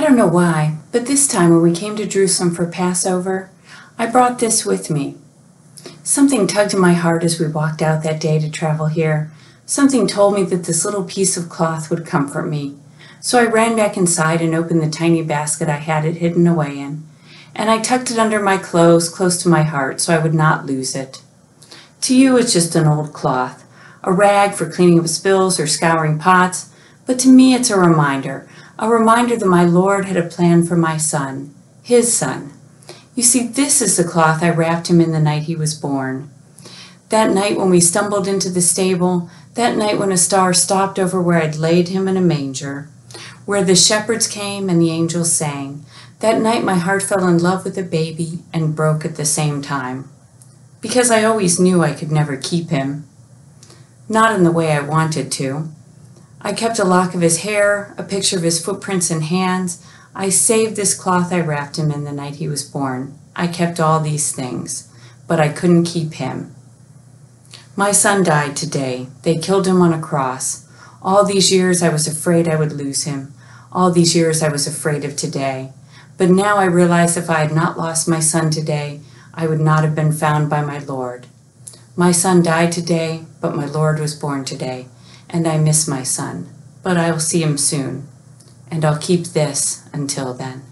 don't know why, but this time when we came to Jerusalem for Passover, I brought this with me. Something tugged in my heart as we walked out that day to travel here. Something told me that this little piece of cloth would comfort me. So I ran back inside and opened the tiny basket I had it hidden away in, and I tucked it under my clothes close to my heart so I would not lose it. To you, it's just an old cloth, a rag for cleaning up spills or scouring pots, but to me, it's a reminder, a reminder that my Lord had a plan for my son, his son. You see, this is the cloth I wrapped him in the night he was born. That night when we stumbled into the stable, that night when a star stopped over where I'd laid him in a manger, where the shepherds came and the angels sang, that night my heart fell in love with the baby and broke at the same time. Because I always knew I could never keep him. Not in the way I wanted to. I kept a lock of his hair, a picture of his footprints and hands. I saved this cloth I wrapped him in the night he was born. I kept all these things, but I couldn't keep him. My son died today. They killed him on a cross. All these years I was afraid I would lose him. All these years I was afraid of today. But now I realize if I had not lost my son today, I would not have been found by my Lord. My son died today, but my Lord was born today and I miss my son, but I will see him soon, and I'll keep this until then.